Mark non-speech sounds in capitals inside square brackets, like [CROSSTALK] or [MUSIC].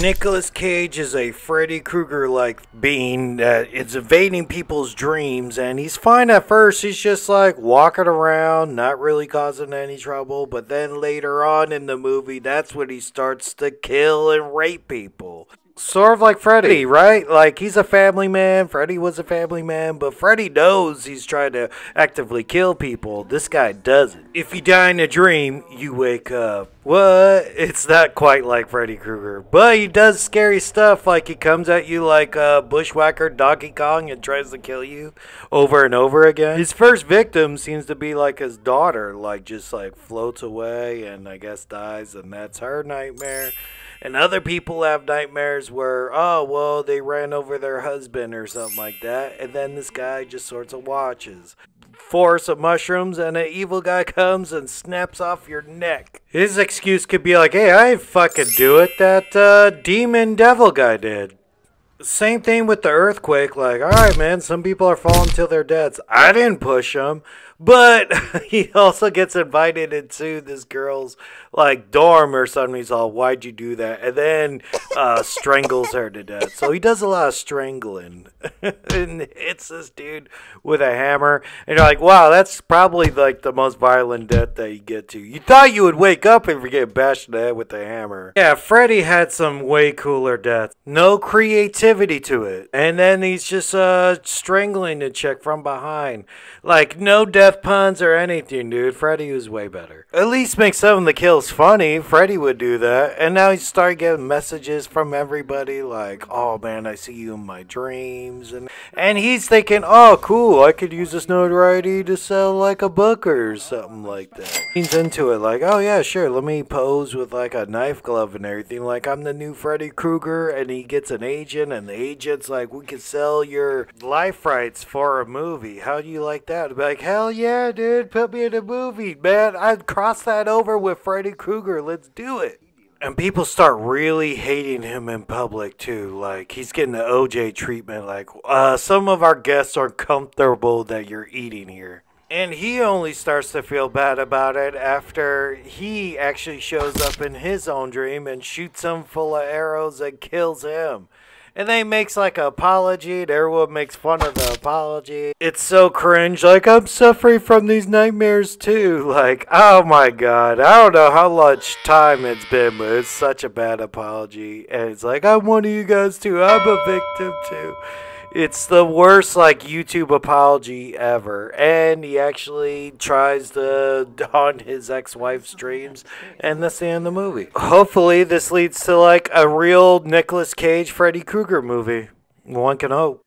Nicolas Cage is a Freddy Krueger like being that is invading people's dreams, and he's fine at first. He's just like walking around, not really causing any trouble. But then later on in the movie, that's when he starts to kill and rape people sort of like Freddy, right? Like he's a family man. Freddy was a family man, but Freddy knows he's trying to actively kill people. This guy doesn't. If you die in a dream, you wake up. What? It's not quite like Freddy Krueger, but he does scary stuff. Like he comes at you like a bushwhacker Donkey Kong and tries to kill you over and over again. His first victim seems to be like his daughter, like just like floats away and I guess dies, and that's her nightmare. And other people have nightmares where, oh, well, they ran over their husband or something like that. And then this guy just sorts of watches. Force of mushrooms, and an evil guy comes and snaps off your neck. His excuse could be like, hey, I fucking do it. That uh, demon devil guy did. Same thing with the earthquake. Like, all right, man, some people are falling till they're dead. I didn't push them. But [LAUGHS] he also gets invited into this girl's like dorm or something. He's all, "Why'd you do that?" And then uh, strangles her to death. So he does a lot of strangling [LAUGHS] and hits this dude with a hammer. And you're like, "Wow, that's probably like the most violent death that you get to." You thought you would wake up and get bashed in the head with a hammer. Yeah, Freddy had some way cooler deaths. No creativity to it, and then he's just uh, strangling the chick from behind. Like no death death puns or anything, dude. Freddy was way better. At least make some of the kills funny. Freddy would do that. And now he started getting messages from everybody like, oh man, I see you in my dreams. And, and he's thinking, oh cool, I could use this notoriety to sell like a book or something like that. He's into it like, oh yeah, sure, let me pose with like a knife glove and everything. Like I'm the new Freddy Krueger and he gets an agent and the agent's like, we could sell your life rights for a movie. How do you like that? Be like, hell yeah, dude, put me in a movie, man. I'd cross that over with Freddy Krueger. Let's do it. And people start really hating him in public too. Like he's getting the OJ treatment. Like uh, some of our guests are comfortable that you're eating here. And he only starts to feel bad about it after he actually shows up in his own dream and shoots him full of arrows and kills him and then he makes like an apology. And everyone makes fun of the apology. It's so cringe. Like i'm suffering from these nightmares too. [LAUGHS] Like oh my god. I don't know how much time it's been but it's such a bad apology. And it's like i'm one of you guys too. I'm a victim too it's the worst like YouTube apology ever. And he actually tries to [LAUGHS] haunt his ex-wife's dreams and that's the end of the movie. Hopefully this leads to like a real Nicolas Cage Freddy Krueger movie. One can hope.